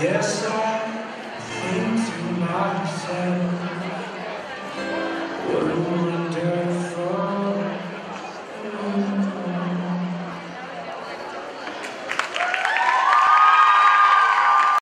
Yes, Lord.